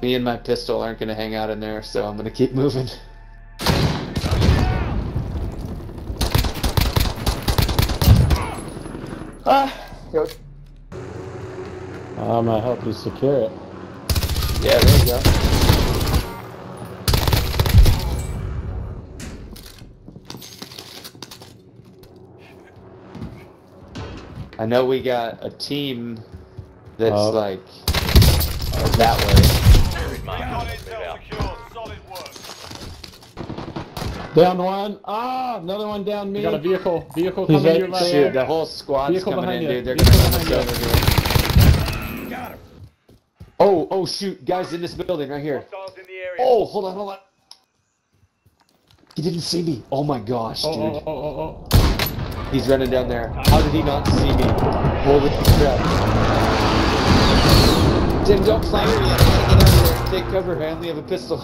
Me and my pistol aren't gonna hang out in there, so I'm gonna keep moving. Ah, go. I'm gonna help you secure it. Yeah, there you go. I know we got a team that's Oh. like that way. Down one. Ah, another one down me. You got a vehicle. Vehicle He's coming right- your left. Shoot, the whole squad's Vehicle coming in, you. dude. They're Vehicle gonna run us behind over here. Oh, oh shoot, guys in this building right here. Hostiles in the area. Oh, hold on, hold on. He didn't see me. Oh my gosh, Oh, dude. oh, oh, oh, oh. He's running down there. How did he not see me? Holy crap. Tim, don't fire me. I can't get out of there. Take cover. I only have a pistol.